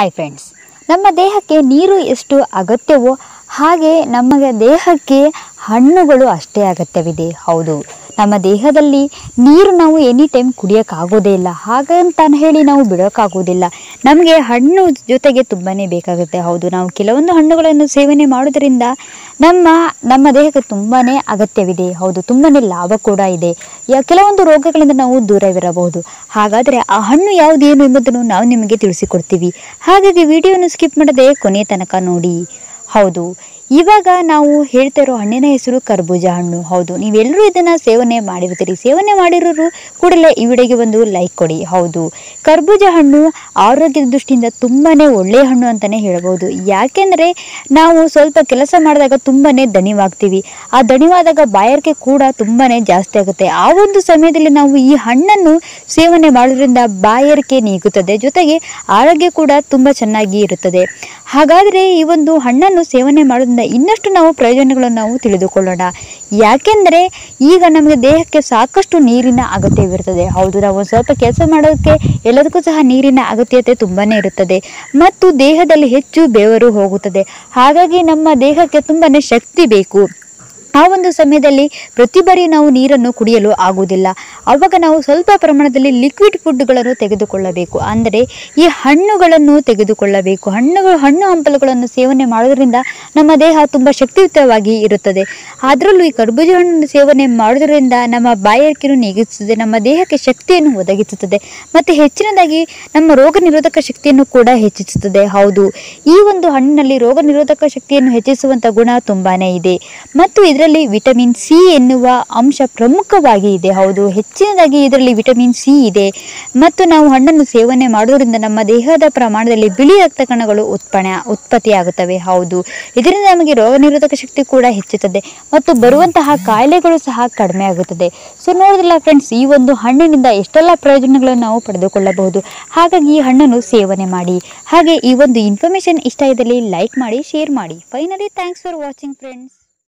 Hi friends ನಮ್ಮ ದೇಹಕ್ಕೆ ನೀರು ಎಷ್ಟು ಅಗತ್ಯವೋ ಹಾಗೆ ನಮಗೆ ದೇಹಕ್ಕೆ ಹಣ್ಣುಗಳು ಅಷ್ಟೇ ಅಗತ್ಯವಿದೆ. ಹೌದು. ನಮ್ಮ ದೇಹದಲ್ಲಿ ನೀರು ನಾವು ಎನಿ ಟೈಮ್ ಕುಡಿಯೋಕ್ಕಾಗೋದೇ ಇಲ್ಲ. ಹಾಗಂತ ಹೇಳಿ ನಾವು ಬಿಡೋಕ್ಕಾಗೋದಿಲ್ಲ. ನಮಗೆ ಹಣ್ಣು ಜೊತೆಗೆ ತುಂಬಾ ಬೇಕಾಗುತ್ತೆ. ಹೌದು, ನಾವು ಕೆಲವೊಂದು ಹಣ್ಣುಗಳನ್ನು ಸೇವನೆ ಮಾಡೋದರಿಂದ ನಮ್ಮ ನಮ್ಮ ದೇಹಕ್ಕೆ ತುಂಬಾ ಅಗತ್ಯವಿದೆ. ಹೌದು ತುಂಬಾ ಲಾಭ ಕೂಡ ಇದೆ. ಕೆಲವೊಂದು ರೋಗಗಳಿಂದ ನಾವು ದೂರವಿರಬಹುದು. ಹಾಗಾದರೆ ಆ ಹಣ್ಣು ಯಾವುದೇನು ಎಂಬುದನ್ನು ನಾವು ನಿಮಗೆ ತಿಳಿಸಿಕೊಡ್ತೀವಿ. ಹಾಗಾಗಿ ವಿಡಿಯೋನು ಸ್ಕಿಪ್ ಮಾಡದೆ ಕೊನೆಯ ತನಕ ನೋಡಿ. ಹೌದು ಇವಾಗ ನಾವು ಹೇಳ್ತಾ ಇರೋ ಹಣ್ಣಿನ ಹೆಸರು ಕರ್ಬೂಜ ಹಣ್ಣು. ಹೌದು ನೀವೆಲ್ಲರೂ ಇದನ್ನು ಸೇವನೆ ಮಾಡಿರ್ತೀರಿ. ಸೇವನೆ ಮಾಡಿರೋರು ಕೂಡಲೇ ಈ ವಿಡಿಯೋಗೆ ಒಂದು ಲೈಕ್ ಕೊಡಿ. ಹೌದು, ಕರ್ಬೂಜ ಹಣ್ಣು ಆರೋಗ್ಯದ ದೃಷ್ಟಿಯಿಂದ ತುಂಬಾ ಒಳ್ಳೆಯ ಹಣ್ಣು ಅಂತಲೇ ಹೇಳ್ಬೋದು. ಯಾಕೆಂದರೆ ನಾವು ಸ್ವಲ್ಪ ಕೆಲಸ ಮಾಡಿದಾಗ ತುಂಬಾ ದಣಿವಾಗ್ತೀವಿ. ಆ ದಣಿವಾದಾಗ ಬಾಯಾರಿಕೆ ಕೂಡ ತುಂಬಾ ಜಾಸ್ತಿ ಆಗುತ್ತೆ. ಆ ಒಂದು ಸಮಯದಲ್ಲಿ ನಾವು ಈ ಹಣ್ಣನ್ನು ಸೇವನೆ ಮಾಡೋದ್ರಿಂದ ಬಾಯಾರಿಕೆ ನೀಗುತ್ತದೆ. ಜೊತೆಗೆ ಆರೋಗ್ಯ ಕೂಡ ತುಂಬ ಚೆನ್ನಾಗಿ ಇರುತ್ತದೆ. ಹಾಗಾದರೆ ಈ ಒಂದು ಹಣ್ಣನ್ನು ಸೇವನೆ ಮಾಡೋದ್ರಿಂದ ಇನ್ನಷ್ಟು ನಾವು ಪ್ರಯೋಜನಗಳನ್ನು ನಾವು ತಿಳಿದುಕೊಳ್ಳೋಣ. ಯಾಕೆಂದರೆ ಈಗ ನಮಗೆ ದೇಹಕ್ಕೆ ಸಾಕಷ್ಟು ನೀರಿನ ಅಗತ್ಯವಿರುತ್ತದೆ. ಹೌದು, ನಾವು ಸ್ವಲ್ಪ ಕೆಲಸ ಮಾಡೋದಕ್ಕೆ ಎಲ್ಲದಕ್ಕೂ ಸಹ ನೀರಿನ ಅಗತ್ಯತೆ ತುಂಬಾ ಇರುತ್ತದೆ. ಮತ್ತು ದೇಹದಲ್ಲಿ ಹೆಚ್ಚು ಬೆವರು ಹೋಗುತ್ತದೆ. ಹಾಗಾಗಿ ನಮ್ಮ ದೇಹಕ್ಕೆ ತುಂಬಾ ಶಕ್ತಿ ಬೇಕು. ಆ ಒಂದು ಸಮಯದಲ್ಲಿ ಪ್ರತಿ ಬಾರಿ ನಾವು ನೀರನ್ನು ಕುಡಿಯಲು ಆಗುವುದಿಲ್ಲ. ಆವಾಗ ನಾವು ಸ್ವಲ್ಪ ಪ್ರಮಾಣದಲ್ಲಿ ಲಿಕ್ವಿಡ್ ಫುಡ್ಗಳನ್ನು ತೆಗೆದುಕೊಳ್ಳಬೇಕು. ಅಂದರೆ ಈ ಹಣ್ಣುಗಳನ್ನು ತೆಗೆದುಕೊಳ್ಳಬೇಕು. ಹಣ್ಣುಗಳು, ಹಣ್ಣು ಹಂಪಲುಗಳನ್ನು ಸೇವನೆ ಮಾಡೋದ್ರಿಂದ ನಮ್ಮ ದೇಹ ತುಂಬ ಶಕ್ತಿಯುತವಾಗಿ ಇರುತ್ತದೆ. ಅದರಲ್ಲೂ ಈ ಕರ್ಬೂಜ ಹಣ್ಣನ್ನು ಸೇವನೆ ಮಾಡೋದ್ರಿಂದ ನಮ್ಮ ಬಾಯಕಿಯನ್ನು ನೀಗಿಸುತ್ತದೆ, ನಮ್ಮ ದೇಹಕ್ಕೆ ಶಕ್ತಿಯನ್ನು ಒದಗಿಸುತ್ತದೆ, ಮತ್ತು ಹೆಚ್ಚಿನದಾಗಿ ನಮ್ಮ ರೋಗ ನಿರೋಧಕ ಶಕ್ತಿಯನ್ನು ಕೂಡ ಹೆಚ್ಚಿಸುತ್ತದೆ. ಹೌದು, ಈ ಒಂದು ಹಣ್ಣಿನಲ್ಲಿ ರೋಗ ನಿರೋಧಕ ಶಕ್ತಿಯನ್ನು ಹೆಚ್ಚಿಸುವಂಥ ಗುಣ ತುಂಬಾ ಇದೆ. ಮತ್ತು ಇದರಲ್ಲಿ ವಿಟಮಿನ್ ಸಿ ಎನ್ನುವ ಅಂಶ ಪ್ರಮುಖವಾಗಿ ಇದೆ. ಹೌದು, ಹೆಚ್ಚಿನದಾಗಿ ಇದರಲ್ಲಿ ವಿಟಮಿನ್ ಸಿ ಇದೆ. ಮತ್ತು ನಾವು ಹಣ್ಣನ್ನು ಸೇವನೆ ಮಾಡೋದ್ರಿಂದ ನಮ್ಮ ದೇಹದ ಪ್ರಮಾಣದಲ್ಲಿ ಬಿಳಿ ರಕ್ತ ಕಣಗಳು ಉತ್ಪನ್ನ, ಉತ್ಪತ್ತಿಯಾಗುತ್ತವೆ. ಹೌದು, ಇದರಿಂದ ನಮಗೆ ರೋಗ ನಿರೋಧಕ ಶಕ್ತಿ ಕೂಡ ಹೆಚ್ಚುತ್ತದೆ ಮತ್ತು ಬರುವಂತಹ ಕಾಯಿಲೆಗಳು ಸಹ ಕಡಿಮೆ ಆಗುತ್ತದೆ. ಸೊ ನೋಡಿದ್ರಲ್ಲ ಫ್ರೆಂಡ್ಸ್ ಈ ಒಂದು ಹಣ್ಣಿನಿಂದ ಎಷ್ಟೆಲ್ಲ ಪ್ರಯೋಜನಗಳನ್ನು ನಾವು ಪಡೆದುಕೊಳ್ಳಬಹುದು. ಹಾಗಾಗಿ ಈ ಹಣ್ಣನ್ನು ಸೇವನೆ ಮಾಡಿ. ಹಾಗೆ ಈ ಒಂದು ಇನ್ಫಾರ್ಮೇಷನ್ ಇಷ್ಟ ಇದ್ದಲ್ಲಿ ಲೈಕ್ ಮಾಡಿ ಶೇರ್ ಮಾಡಿ. Finally thanks for watching friends